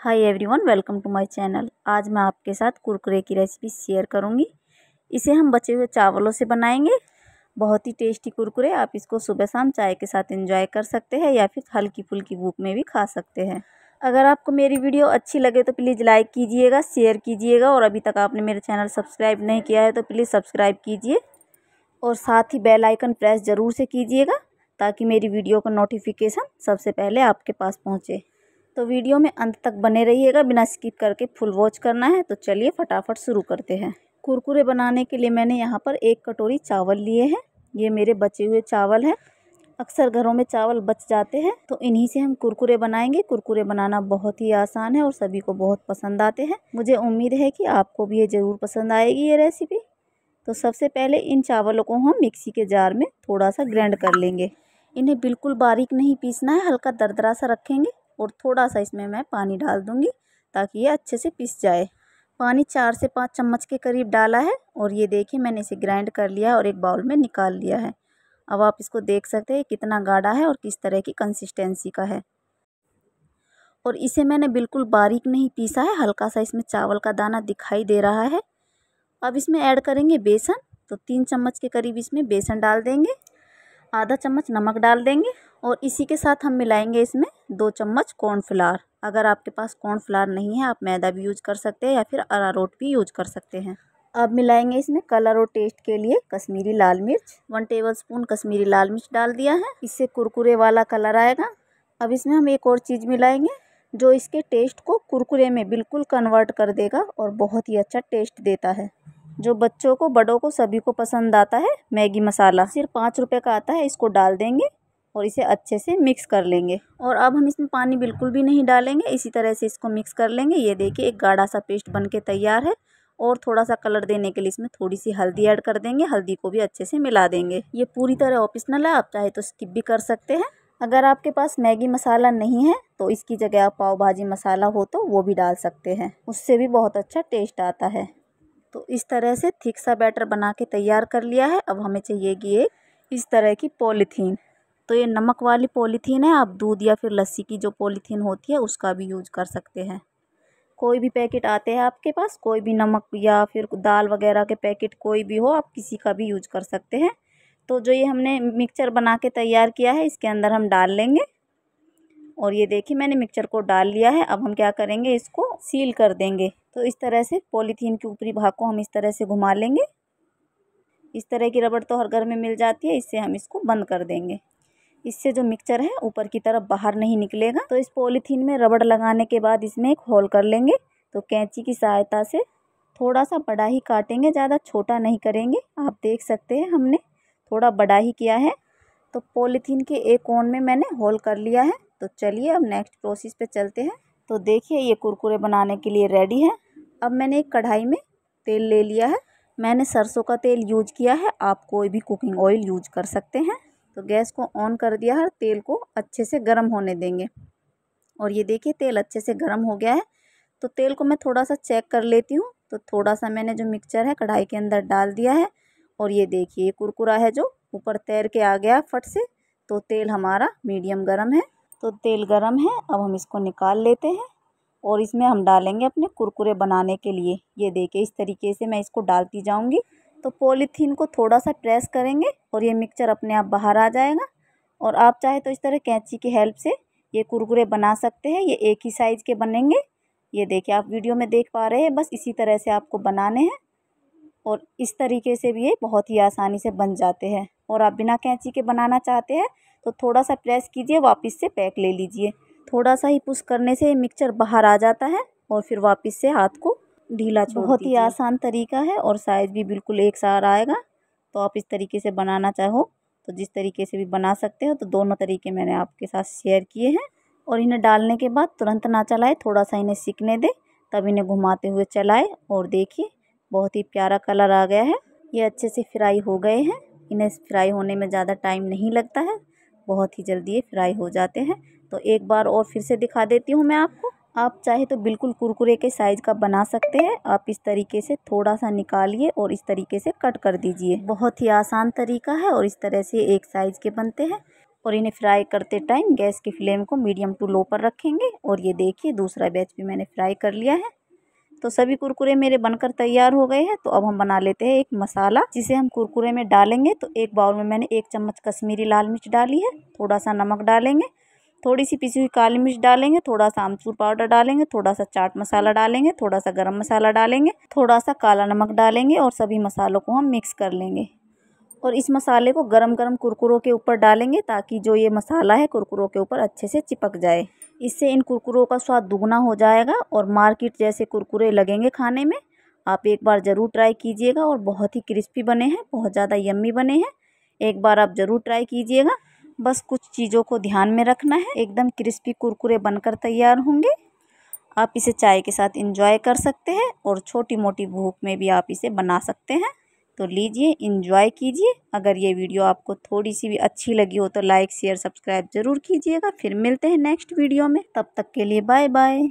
Hi everyone welcome to my channel आज मैं आपके साथ कुरकुरे की रेसिपी शेयर करूँगी। इसे हम बचे हुए चावलों से बनाएँगे। बहुत ही टेस्टी कुरकुरे, आप इसको सुबह शाम चाय के साथ एंजॉय कर सकते हैं या फिर हल्की फुल्की भूख में भी खा सकते हैं। अगर आपको मेरी वीडियो अच्छी लगे तो प्लीज़ लाइक कीजिएगा शेयर कीजिएगा और अभी तक आपने मेरे चैनल सब्सक्राइब नहीं किया है तो प्लीज़ सब्सक्राइब कीजिए। और साथ ही बेल आइकन प्रेस ज़रूर से कीजिएगा ताकि मेरी वीडियो का नोटिफिकेशन सबसे पहले आपके पास पहुँचे। तो वीडियो में अंत तक बने रहिएगा, बिना स्किप करके फुल वॉच करना है तो चलिए फटाफट शुरू करते हैं। कुरकुरे बनाने के लिए मैंने यहाँ पर एक कटोरी चावल लिए हैं। ये मेरे बचे हुए चावल हैं। अक्सर घरों में चावल बच जाते हैं तो इन्हीं से हम कुरकुरे बनाएँगे। कुरकुरे बनाना बहुत ही आसान है और सभी को बहुत पसंद आते हैं। मुझे उम्मीद है कि आपको भी ये ज़रूर पसंद आएगी ये रेसिपी तो सबसे पहले इन चावलों को हम मिक्सी के जार में थोड़ा सा ग्रैंड कर लेंगे। इन्हें बिल्कुल बारीक नहीं पीसना है, हल्का दरदरा सा रखेंगे। और थोड़ा सा इसमें मैं पानी डाल दूँगी ताकि ये अच्छे से पिस जाए। पानी चार से पाँच चम्मच के करीब डाला है और ये देखिए मैंने इसे ग्राइंड कर लिया और एक बाउल में निकाल लिया है। अब आप इसको देख सकते हैं कितना गाढ़ा है और किस तरह की कंसिस्टेंसी का है। और इसे मैंने बिल्कुल बारीक नहीं पीसा है, हल्का सा इसमें चावल का दाना दिखाई दे रहा है। अब इसमें ऐड करेंगे बेसन तो तीन चम्मच के करीब इसमें बेसन डाल देंगे, आधा चम्मच नमक डाल देंगे और इसी के साथ हम मिलाएँगे इसमें दो चम्मच कॉर्नफ्लावर अगर आपके पास कॉर्नफ्लावर नहीं है, आप मैदा भी यूज़ कर सकते हैं या फिर अरारोट भी यूज़ कर सकते हैं। अब मिलाएँगे इसमें कलर और टेस्ट के लिए कश्मीरी लाल मिर्च। वन टेबल स्पून कश्मीरी लाल मिर्च डाल दिया है। इससे कुरकुरे वाला कलर आएगा। अब इसमें हम एक और चीज़ मिलाएँगे, जो इसके टेस्ट को कुरकुरे में बिल्कुल कन्वर्ट कर देगा और बहुत ही अच्छा टेस्ट देता है। जो बच्चों को, बड़ों को सभी को पसंद आता है मैगी मसाला। सिर्फ़ पाँच रुपये का आता है, इसको डाल देंगे। और इसे अच्छे से मिक्स कर लेंगे। और अब हम इसमें पानी बिल्कुल भी नहीं डालेंगे। इसी तरह से इसको मिक्स कर लेंगे। ये देखिए, एक गाढ़ा सा पेस्ट बन के तैयार है। और थोड़ा सा कलर देने के लिए इसमें थोड़ी सी हल्दी ऐड कर देंगे। हल्दी को भी अच्छे से मिला देंगे। ये पूरी तरह ऑप्शनल है। आप चाहे तो स्किप भी कर सकते हैं। अगर आपके पास मैगी मसाला नहीं है तो इसकी जगह आप पाव भाजी मसाला हो तो वो भी डाल सकते हैं। उससे भी बहुत अच्छा टेस्ट आता है। तो इस तरह से थिक सा बैटर बना के तैयार कर लिया है। अब हमें चाहिए कि एक इस तरह की पॉलीथीन तो ये नमक वाली पॉलीथीन है, आप दूध या फिर लस्सी की जो पॉलीथीन होती है, उसका भी यूज़ कर सकते हैं। कोई भी पैकेट आते हैं आपके पास, कोई भी नमक या फिर दाल वगैरह के पैकेट कोई भी हो, आप किसी का भी यूज़ कर सकते हैं। तो जो ये हमने मिक्सचर बना के तैयार किया है, इसके अंदर हम डाल लेंगे। और ये देखिए, मैंने मिक्सचर को डाल लिया है, अब हम क्या करेंगे, इसको सील कर देंगे। तो इस तरह से पॉलीथीन के ऊपरी भाग को हम इस तरह से घुमा लेंगे। इस तरह की रबड़ तो हर घर में मिल जाती है, इससे हम इसको बंद कर देंगे। इससे जो मिक्सचर है, ऊपर की तरफ़ बाहर नहीं निकलेगा। तो इस पॉलीथीन में रबड़ लगाने के बाद इसमें एक होल कर लेंगे। तो कैंची की सहायता से थोड़ा सा बड़ा ही काटेंगे, ज़्यादा छोटा नहीं करेंगे। आप देख सकते हैं, हमने थोड़ा बड़ा ही किया है। तो पॉलीथीन के एक कोन में मैंने होल कर लिया है। तो चलिए अब नेक्स्ट प्रोसेस पे चलते हैं। तो देखिए, ये कुरकुरे बनाने के लिए रेडी है। अब मैंने एक कढ़ाई में तेल ले लिया है। मैंने सरसों का तेल यूज़ किया है। आप कोई भी कुकिंग ऑयल यूज़ कर सकते हैं। तो गैस को ऑन कर दिया है तेल को अच्छे से गर्म होने देंगे। और ये देखिए, तेल अच्छे से गर्म हो गया है। तो तेल को मैं थोड़ा सा चेक कर लेती हूँ। तो थोड़ा सा मैंने जो मिक्सचर है, कढ़ाई के अंदर डाल दिया है। और ये देखिए कुरकुरा है जो ऊपर तैर के आ गया फट से। तो तेल हमारा मीडियम गर्म है। तो तेल गर्म है, अब हम इसको निकाल लेते हैं। और इसमें हम डालेंगे अपने कुरकुरे बनाने के लिए। ये देखिए, इस तरीके से मैं इसको डालती जाऊँगी। तो पॉलीथीन को थोड़ा सा प्रेस करेंगे और ये मिक्सचर अपने आप बाहर आ जाएगा। और आप चाहे तो इस तरह कैंची की हेल्प से ये कुरकुरे बना सकते हैं। ये एक ही साइज़ के बनेंगे। ये देखिए, आप वीडियो में देख पा रहे हैं, बस इसी तरह से आपको बनाने हैं। और इस तरीके से भी ये बहुत ही आसानी से बन जाते हैं। और आप बिना कैंची के बनाना चाहते हैं तो थोड़ा सा प्रेस कीजिए, वापस से पैक ले लीजिए। थोड़ा सा ही पुश करने से मिक्सचर बाहर आ जाता है और फिर वापस से हाथ को ढीला बहुत ही आसान तरीका है और साइज़ भी बिल्कुल एक सार आएगा। तो आप इस तरीके से बनाना चाहो तो जिस तरीके से भी बना सकते हो तो दोनों तरीके मैंने आपके साथ शेयर किए हैं। और इन्हें डालने के बाद तुरंत ना चलाए थोड़ा सा इन्हें सीखने दें तब इन्हें घुमाते हुए चलाए और देखिए बहुत ही प्यारा कलर आ गया है। ये अच्छे से फ्राई हो गए हैं। इन्हें फ्राई होने में ज़्यादा टाइम नहीं लगता है। बहुत ही जल्दी ये फ्राई हो जाते हैं। तो एक बार और फिर से दिखा देती हूँ मैं आपको। आप चाहे तो बिल्कुल कुरकुरे के साइज़ का बना सकते हैं। आप इस तरीके से थोड़ा सा निकालिए और इस तरीके से कट कर दीजिए। बहुत ही आसान तरीका है और इस तरह से एक साइज़ के बनते हैं और इन्हें फ्राई करते टाइम गैस की फ्लेम को मीडियम टू लो पर रखेंगे और ये देखिए दूसरा बैच भी मैंने फ्राई कर लिया है। तो सभी कुरकुरे मेरे बनकर तैयार हो गए हैं। तो अब हम बना लेते हैं एक मसाला जिसे हम कुरकुरे में डालेंगे। तो एक बाउल में मैंने एक चम्मच कश्मीरी लाल मिर्च डाली है। थोड़ा सा नमक डालेंगे। थोड़ी सी पिसी हुई काली मिर्च डालेंगे थोड़ा सा आमचूर पाउडर डालेंगे थोड़ा सा चाट मसाला डालेंगे थोड़ा सा गरम मसाला डालेंगे थोड़ा सा काला नमक डालेंगे और सभी मसालों को हम मिक्स कर लेंगे। और इस मसाले को गरम गरम कुरकुरों के ऊपर डालेंगे ताकि जो ये मसाला है कुरकुरों के ऊपर अच्छे से चिपक जाए। इससे इन कुरकुरों का स्वाद दुगना हो जाएगा और मार्केट जैसे कुरकुरे लगेंगे खाने में, आप एक बार ज़रूर ट्राई कीजिएगा और बहुत ही क्रिस्पी बने हैं, बहुत ज़्यादा यम्मी बने हैं। एक बार आप ज़रूर ट्राई कीजिएगा। बस कुछ चीज़ों को ध्यान में रखना है। एकदम क्रिस्पी कुरकुरे बनकर तैयार होंगे। आप इसे चाय के साथ इंजॉय कर सकते हैं और छोटी मोटी भूख में भी आप इसे बना सकते हैं। तो लीजिए इंजॉय कीजिए। अगर ये वीडियो आपको थोड़ी सी भी अच्छी लगी हो तो लाइक शेयर सब्सक्राइब ज़रूर कीजिएगा। फिर मिलते हैं नेक्स्ट वीडियो में। तब तक के लिए बाय बाय